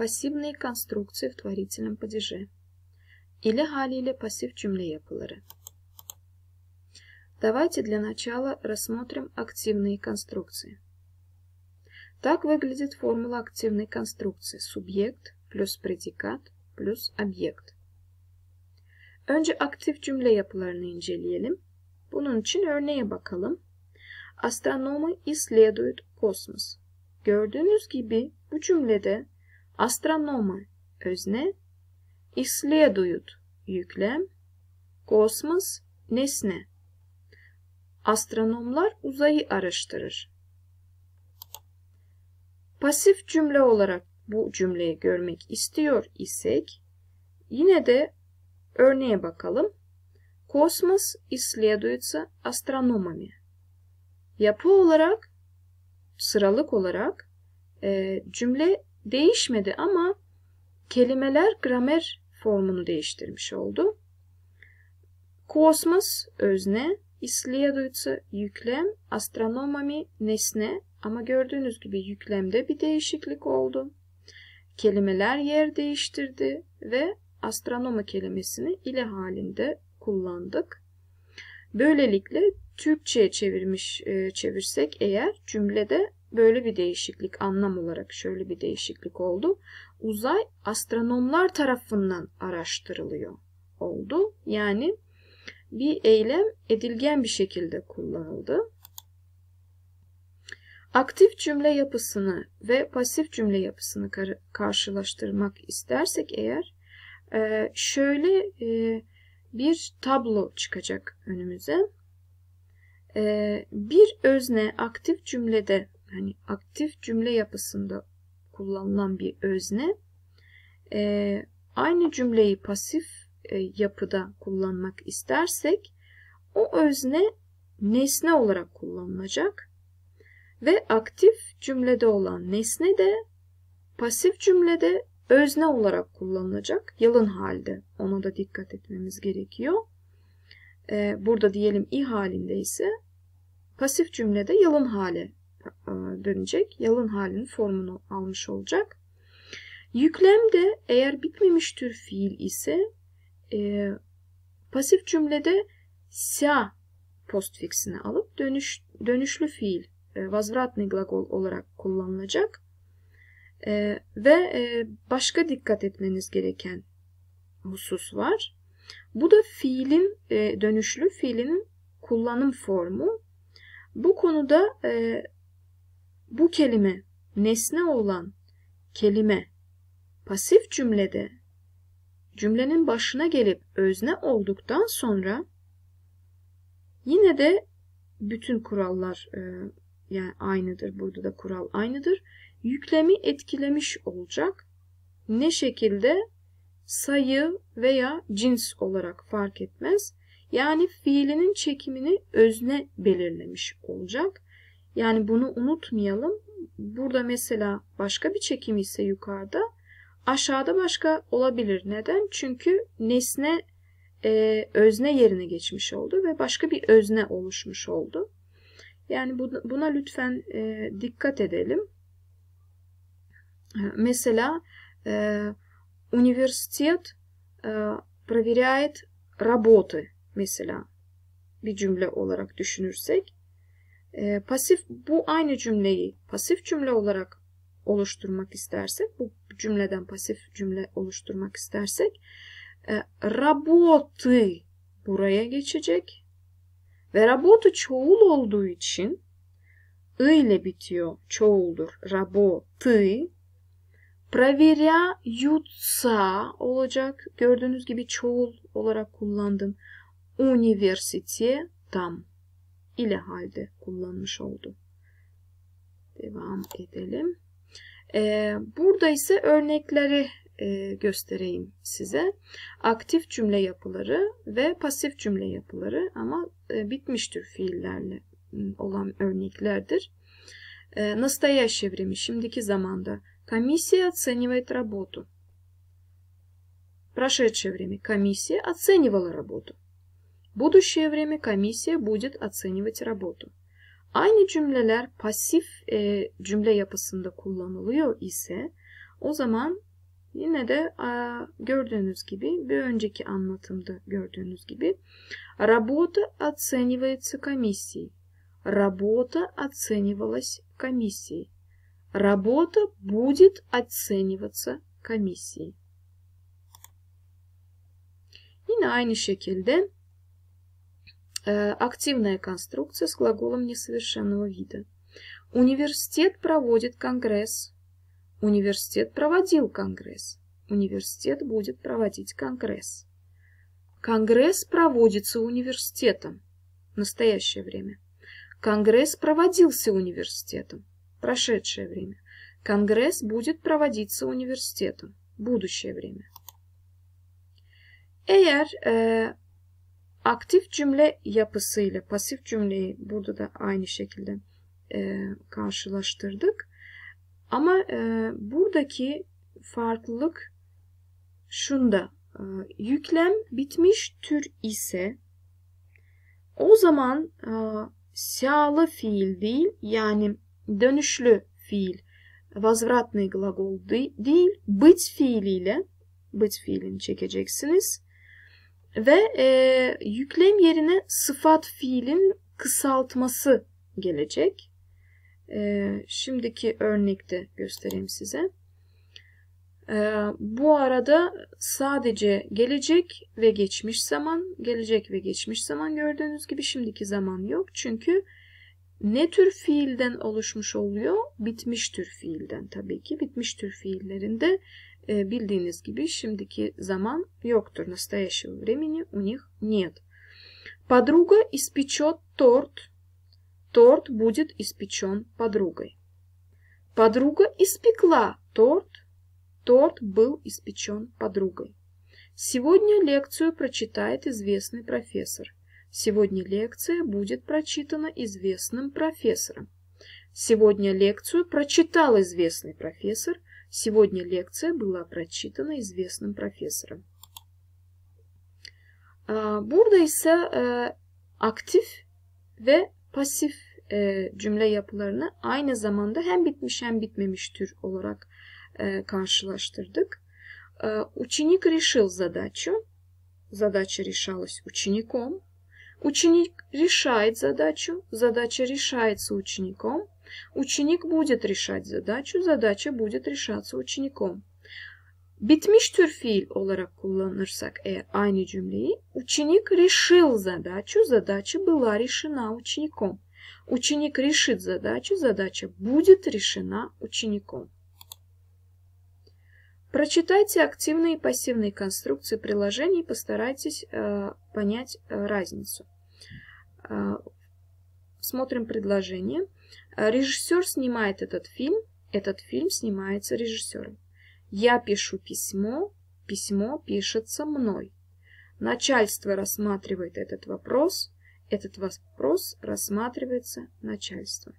Пассивные конструкции в творительном падеже. Или haliyle пассив cümle yapıları. Давайте для начала рассмотрим активные конструкции. Так выглядит формула активной конструкции. Субъект плюс предикат плюс объект. Önce aktif cümle yapılarını inceleyelim. Bunun için örneğe bakalım. Astronomy исследует kosmos. Gördüğünüz gibi bu cümlede astronomy özne, исследуют yüklem, kosmos nesne. Astronomlar uzayı araştırır. Pasif cümle olarak bu cümleyi görmek istiyor isek yine de örneğe bakalım. Kosmos исследуется астрономами. Yapı olarak, sıralık olarak e, cümle değişmedi ama kelimeler gramer formunu değiştirmiş oldu. Kosmos özne, исследуется yüklem, astronomami nesne ama gördüğünüz gibi yüklemde bir değişiklik oldu. Kelimeler yer değiştirdi ve astronomi kelimesini ile halinde kullandık. Böylelikle Türkçe'ye çevirmiş e, çevirsek eğer cümlede böyle bir değişiklik anlam olarak şöyle bir değişiklik oldu. Uzay astronomlar tarafından araştırılıyor oldu. Yani bir eylem edilgen bir şekilde kullanıldı. Aktif cümle yapısını ve pasif cümle yapısını kar karşılaştırmak istersek eğer e, şöyle e, bir tablo çıkacak önümüze. E, bir özne aktif cümlede hani aktif cümle yapısında kullanılan bir özne e, aynı cümleyi pasif e, yapıda kullanmak istersek o özne nesne olarak kullanılacak ve aktif cümlede olan nesne de pasif cümlede özne olarak kullanılacak yalın halde. Ona da dikkat etmemiz gerekiyor. Ee, burada diyelim i halinde ise pasif cümlede yalın hale dönecek. Yalın halinin formunu almış olacak. Yüklem de eğer bitmemiş tür fiil ise e, pasif cümlede sa postfiksini alıp dönüş, dönüşlü fiil e, vazvratny glagol olarak kullanılacak. E, ve e, başka dikkat etmeniz gereken husus var. Bu da fiilin e, dönüşlü fiilin kullanım formu. Bu konuda e, bu kelime nesne olan kelime pasif cümlede cümlenin başına gelip özne olduktan sonra yine de bütün kurallar e, yani aynıdır. Burada da kural aynıdır. Yüklemi etkilemiş olacak. Ne şekilde? Sayı veya cins olarak fark etmez. Yani fiilinin çekimini özne belirlemiş olacak. Yani bunu unutmayalım. Burada mesela başka bir çekim ise yukarıda aşağıda başka olabilir. Neden? Çünkü nesne e, özne yerine geçmiş oldu ve başka bir özne oluşmuş oldu. Yani buna lütfen e, dikkat edelim. Mesela e, университет e, проверяет работы mesela bir cümle olarak düşünürsek e, pasif bu aynı cümleyi pasif cümle olarak oluşturmak istersek bu cümleden pasif cümle oluşturmak istersek e, работы buraya geçecek ve работы çoğul olduğu için ı ile bitiyor çoğuldur работы проверяются olacak gördüğünüz gibi çoğul olarak kullandım üniversite tam ile halde kullanmış oldu. Devam edelim. Ee, burada ise örnekleri e, göstereyim size. Aktif cümle yapıları ve pasif cümle yapıları ama e, bitmiştir fiillerle olan örneklerdir. E, настоящее время, şimdiki zamanda. Комиссия оценивает работу. Прошедшее время. Комиссия оценивала работу. Будущее время комиссия будет оценивать работу. Aynı cümleler pasif e, cümle yapısında kullanılıyor ise o zaman Yine de gördüğünüz gibi bir önceki anlatımda gördüğünüz gibi работа оценивается комиссией. Работа оценивалась комиссией. Работа будет оцениваться комиссией. Yine aynı şekilde активная конструкция с глаголом несовершенного вида. Университет проводит конгресс. Университет проводил конгресс. Университет будет проводить конгресс. Конгресс проводится университетом. Настоящее время. Конгресс проводился университетом. Прошедшее время. Конгресс будет проводиться университетом. Будущее время. Eğer aktif cümle yapısıyla pasif cümleyi burada da aynı şekilde e, karşılaştırdık. Ama e, buradaki farklılık şunda. E, yüklem bitmiş tür ise o zaman e, siyahlı fiil değil yani dönüşlü fiil возвратный gлагол değil быть fiiliyle быть fiilini çekeceksiniz. Ve e, yüklem yerine sıfat fiilin kısaltması gelecek. E, şimdiki örnekte göstereyim size. E, bu arada sadece gelecek ve geçmiş zaman, gelecek ve geçmiş zaman gördüğünüz gibi şimdiki zaman yok. Çünkü ne tür fiilden oluşmuş oluyor? Bitmiş tür fiilden tabii ki. Bitmiş tür fiillerinde bildiğiniz gibi şimdiki zaman yoktur. Настоящего времени у них нет. Подруга испечет торт. Торт будет испечен подругой. Подруга испекла торт. Торт был испечен подругой. Сегодня лекцию прочитает известный профессор. Сегодня лекция будет прочитана известным профессором. Сегодня лекцию прочитал известный профессор. Сегодня лекция была прочитана известным профессором. Burada ise aktif ve pasif cümle yapılarını aynı zamanda hem bitmiş hem bitmemiş tür olarak karşılaştırdık. Ученик решил задачу. Задача решалась учеником. Ученик решает задачу. Задача решается учеником. Ученик будет решать задачу, задача будет решаться учеником. Bitmiş tür fiil olarak kullanırsak eğer aynı cümleyi ученик решил задачу, задача была решена учеником. Ученик решит задачу, задача будет решена учеником. Прочитайте активные и пассивные конструкции приложений и постарайтесь э, понять э, разницу. Э, смотрим предложение. Режиссер снимает этот фильм, этот фильм снимается режиссером. Я пишу письмо, письмо пишется мной. Начальство рассматривает этот вопрос, этот вопрос рассматривается начальством.